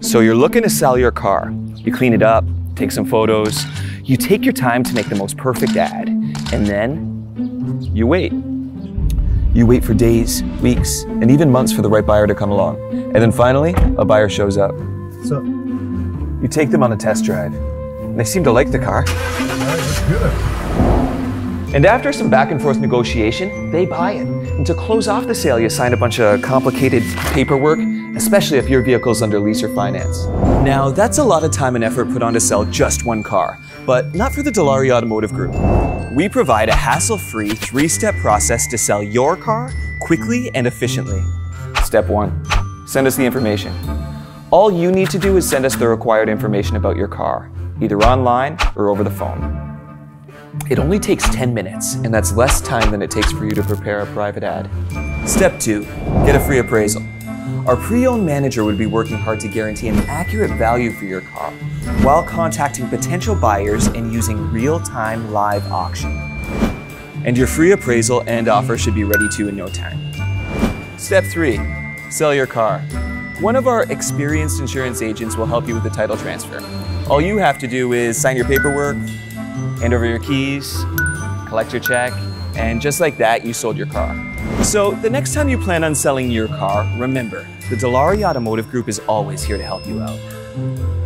So you're looking to sell your car. You clean it up, take some photos, you take your time to make the most perfect ad, and then you wait. You wait for days, weeks, and even months for the right buyer to come along. And then finally, a buyer shows up. So, You take them on a test drive. And they seem to like the car. And after some back and forth negotiation, they buy it. And to close off the sale, you sign a bunch of complicated paperwork, especially if your vehicle's under lease or finance. Now, that's a lot of time and effort put on to sell just one car, but not for the Dilawri Automotive Group. We provide a hassle-free three-step process to sell your car quickly and efficiently. Step one, send us the information. All you need to do is send us the required information about your car, either online or over the phone. It only takes 10 minutes, and that's less time than it takes for you to prepare a private ad. Step 2 Get a free appraisal. Our pre owned manager would be working hard to guarantee an accurate value for your car while contacting potential buyers and using real time live auction. And your free appraisal and offer should be ready to in no time. Step 3 Sell your car. One of our experienced insurance agents will help you with the title transfer. All you have to do is sign your paperwork, hand over your keys, collect your check, and just like that, you sold your car. So the next time you plan on selling your car, remember, the Dilawri Automotive Group is always here to help you out.